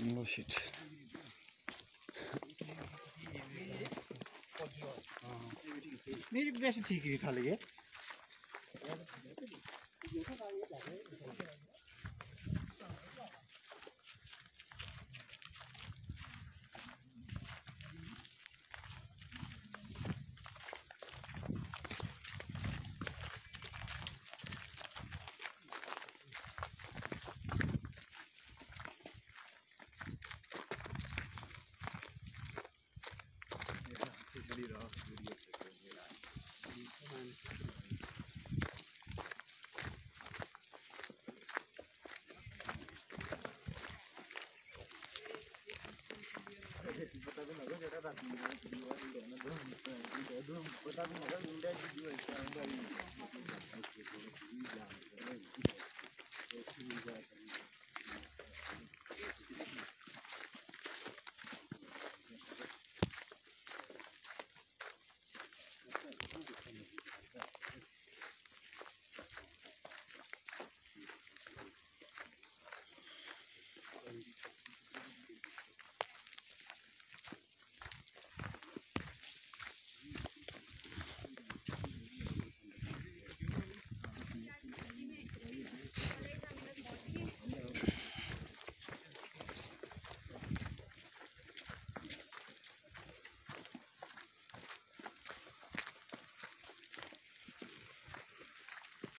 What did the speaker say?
no shit मेरी बेस्ट ठीक ही खा लिए Thank you.